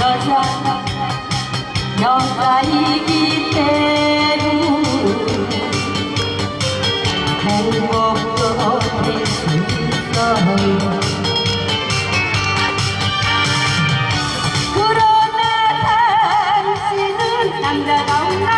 여자 여자이기 때문에 행복도 될수 있어요. 그러나 당신은 남자다운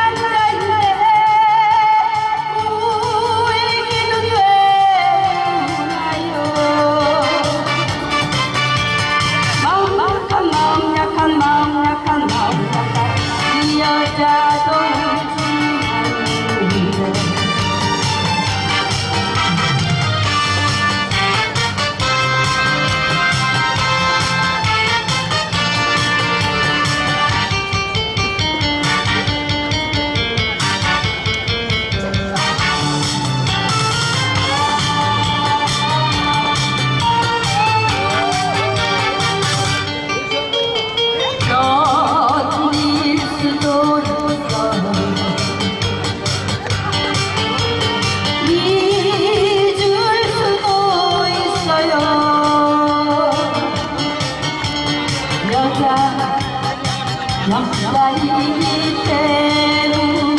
역사이기 때문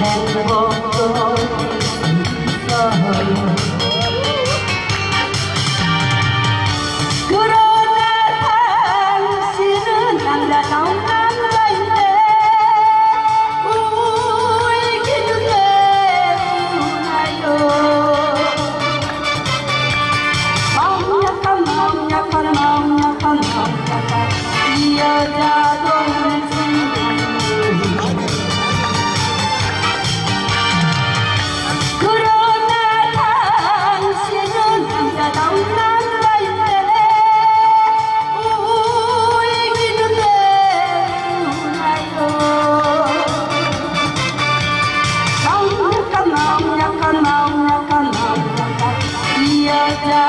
행복도 있어요 yeah.